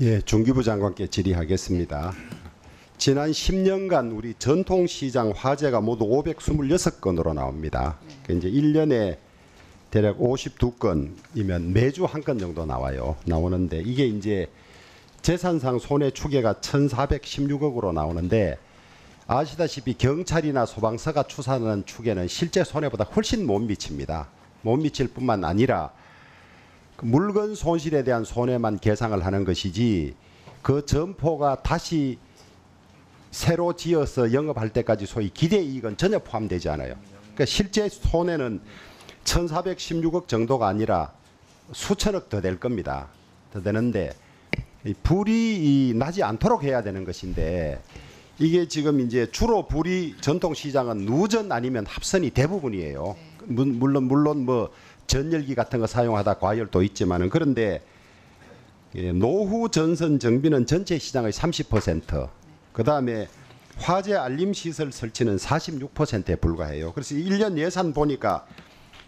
예, 중기부 장관께 질의하겠습니다. 지난 10년간 우리 전통시장 화재가 모두 526건으로 나옵니다. 그 이제 1년에 대략 52건이면 매주 한 건 정도 나와요. 나오는데 이게 이제 재산상 손해 추계가 1,416억으로 나오는데 아시다시피 경찰이나 소방서가 추산하는 추계는 실제 손해보다 훨씬 못 미칩니다. 못 미칠 뿐만 아니라 그 물건 손실에 대한 손해만 계상을 하는 것이지 그 점포가 다시 새로 지어서 영업할 때까지 소위 기대 이익은 전혀 포함되지 않아요. 그러니까 실제 손해는 1,416억 정도가 아니라 수천억 더 될 겁니다. 더 되는데 이 불이 이 나지 않도록 해야 되는 것인데 이게 지금 이제 주로 불이 전통 시장은 누전 아니면 합선이 대부분이에요. 문- 물론 물론 뭐 전열기 같은 거 사용하다 과열도 있지만은 그런데 예, 노후 전선 정비는 전체 시장의 30%, 그 다음에 화재 알림 시설 설치는 46%에 불과해요. 그래서 1년 예산 보니까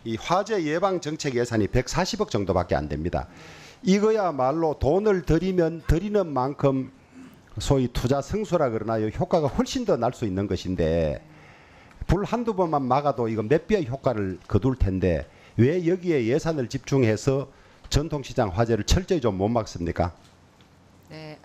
이 화재 예방 정책 예산이 140억 정도밖에 안 됩니다. 이거야말로 돈을 들이면 들이는 만큼 소위 투자 승수라 그러나요 효과가 훨씬 더 날 수 있는 것인데 불 한두 번만 막아도 이거 몇 배의 효과를 거둘 텐데 왜 여기에 예산을 집중해서 전통시장 화재를 철저히 좀 못 막습니까? 네,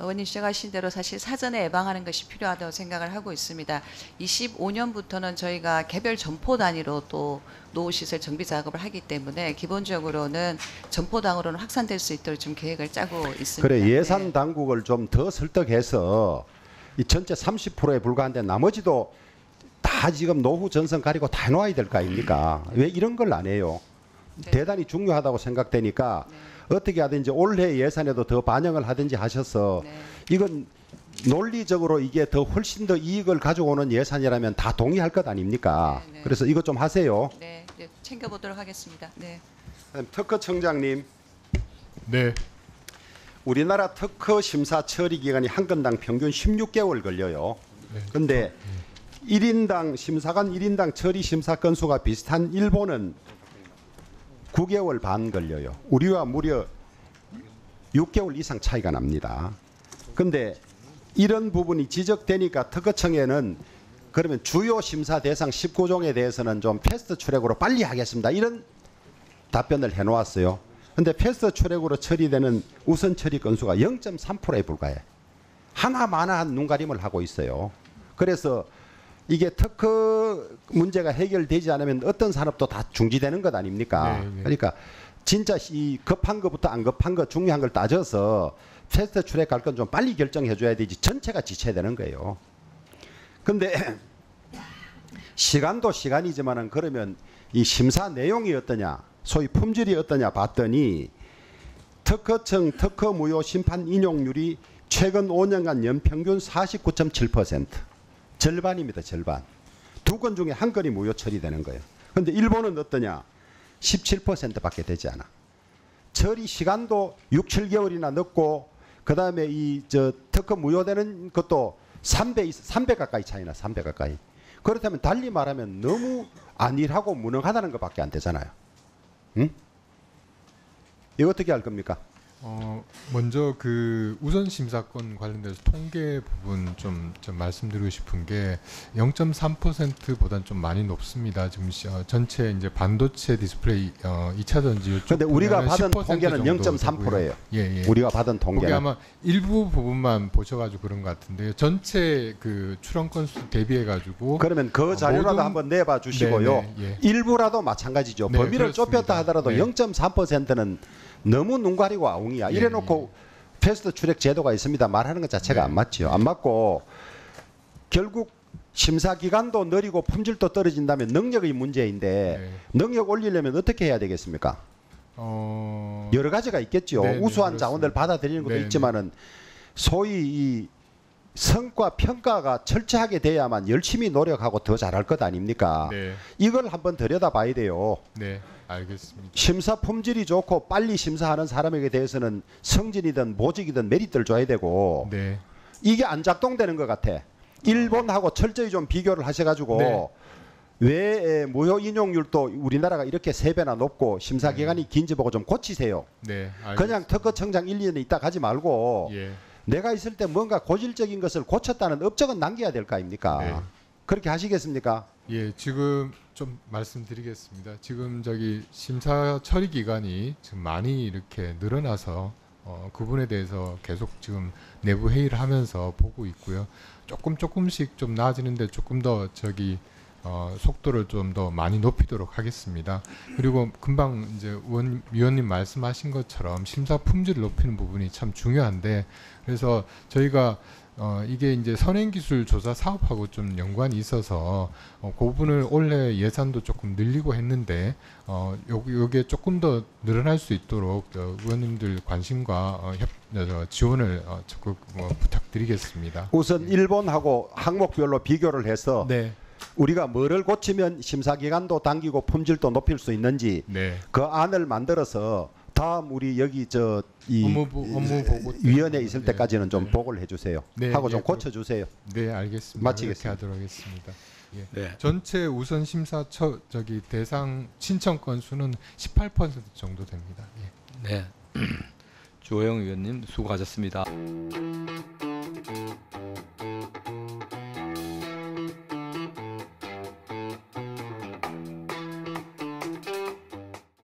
의원님 시작하신 대로 사실 사전에 예방하는 것이 필요하다고 생각을 하고 있습니다. 25년부터는 저희가 개별 점포 단위로 또 노후시설 정비 작업을 하기 때문에 기본적으로는 점포당으로는 확산될 수 있도록 좀 계획을 짜고 있습니다. 그래 예산 네. 당국을 좀 더 설득해서 이 전체 30%에 불과한데 나머지도 다 지금 노후 전선 가리고 다 해놓아야 될 거 아닙니까? 왜 이런 걸 안 해요? 네. 대단히 중요하다고 생각되니까 어떻게 하든지 올해 예산에도 더 반영을 하든지 하셔서 네. 이건 논리적으로 이게 더 훨씬 더 이익을 가져오는 예산이라면 다 동의할 것 아닙니까? 네, 네. 그래서 이것 좀 하세요. 네, 이제 챙겨보도록 하겠습니다. 네. 특허 청장님, 네, 우리나라 특허 심사 처리 기간이 한 건당 평균 16개월 걸려요. 근데 1인당 심사관 1인당 처리 심사 건수가 비슷한 일본은 9개월 반 걸려요. 우리와 무려 6개월 이상 차이가 납니다. 근데 이런 부분이 지적되니까 특허청에는 그러면 주요 심사 대상 19종에 대해서는 좀 패스트 트랙으로 빨리 하겠습니다. 이런 답변을 해 놓았어요. 근데 패스트 트랙으로 처리되는 우선 처리 건수가 0.3%에 불과해. 하나마나한 눈가림을 하고 있어요. 그래서 이게 특허 문제가 해결되지 않으면 어떤 산업도 다 중지되는 것 아닙니까? 네, 네. 그러니까 진짜 이 급한 것부터 안 급한 것 중요한 걸 따져서 패스트 트랙 갈건 좀 빨리 결정해 줘야 되지 전체가 지쳐야 되는 거예요. 근데 시간도 시간이지만은 그러면 이 심사 내용이 어떠냐, 소위 품질이 어떠냐 봤더니 특허청 특허 무효 심판 인용률이 최근 5년간 연평균 49.7% 절반입니다, 절반. 두 건 중에 한 건이 무효 처리되는 거예요. 근데 일본은 어떠냐? 17%밖에 되지 않아. 처리 시간도 6, 7개월이나 늦고 그다음에 이 저 특허 무효되는 것도 3배 3배 가까이 차이나 3배 가까이. 그렇다면 달리 말하면 너무 안일하고 무능하다는 것밖에 안 되잖아요. 응? 이거 어떻게 할 겁니까? 어, 먼저 그 우선 심사권 관련돼서 통계 부분 좀, 좀 말씀드리고 싶은 게 0.3%보다는 좀 많이 높습니다. 지금 시- 어, 전체 이제 반도체 디스플레이 어, 2차 전지 이쪽 근데 우리가 받은 10% 통계는 정도 0.3%예요. 되고요. 예, 예. 우리가 받은 통계는 아마 일부 부분만 보셔 가지고 그런 것 같은데요. 전체 그 출원 건수 대비해 가지고 그러면 그 어, 자료라도 모든- 한번 내봐 주시고요. 네, 네, 예. 일부라도 마찬가지죠. 네, 범위를 그렇습니다. 좁혔다 하더라도 네. 0.3%는 너무 눈 가리고 아웅이야. 예, 이래 놓고 패스트 트랙 제도가 있습니다. 말하는 것 자체가 네. 안 맞죠. 안 맞고 결국 심사 기간도 느리고 품질도 떨어진다면 능력의 문제인데 네. 능력 올리려면 어떻게 해야 되겠습니까? 어, 여러 가지가 있겠죠. 네, 네, 우수한 그렇습니다. 자원들 받아들이는 것도 네, 네. 있지만은 소위 이 성과 평가가 철저하게 돼야만 열심히 노력하고 더 잘할 것 아닙니까? 네, 이걸 한번 들여다봐야 돼요. 네, 알겠습니다. 심사 품질이 좋고 빨리 심사하는 사람에게 대해서는 성진이든 보직이든 메리트를 줘야 되고 네, 이게 안 작동되는 것 같아. 일본하고 철저히 좀 비교를 하셔가지고 네. 왜 무효 인용률도 우리나라가 이렇게 세 배나 높고 심사 기간이 긴지 보고 좀 고치세요. 네. 알겠습니다. 그냥 특허청장 1, 2년 있다 가지 말고 예. 내가 있을 때 뭔가 고질적인 것을 고쳤다는 업적은 남겨야 될 거 아닙니까? 네. 그렇게 하시겠습니까? 예, 지금 좀 말씀드리겠습니다. 지금 저기 심사 처리 기간이 지금 많이 이렇게 늘어나서 어, 그 부분에 대해서 계속 지금 내부 회의를 하면서 보고 있고요. 조금 조금씩 좀 나아지는데 조금 더 저기 어, 속도를 좀 더 많이 높이도록 하겠습니다. 그리고 금방 이제 의원, 위원님 말씀하신 것처럼 심사 품질을 높이는 부분이 참 중요한데 그래서 저희가 어, 이게 이제 선행기술 조사 사업하고 좀 연관이 있어서 어, 그 부분을 올해 예산도 조금 늘리고 했는데 어, 요, 요게 조금 더 늘어날 수 있도록 어, 의원님들 관심과 어, 협, 어, 저, 지원을 어, 적극 어, 부탁드리겠습니다. 우선 일본하고 항목별로 비교를 해서 네, 우리가 뭐를 고치면 심사 기간도 당기고 품질도 높일 수 있는지 네. 그 안을 만들어서 다음 우리 여기 저이 업무 보고 위원회 있을 네, 때까지는 좀 네. 보고를 해주세요. 네, 하고 예, 좀 그- 고쳐 주세요. 네, 알겠습니다. 마치겠습니다. 그렇게 하도록 하겠습니다. 네. 전체 우선 심사 처, 저기 대상 신청 건수는 18% 정도 됩니다. 예. 네. 주호영 의원님 수고하셨습니다.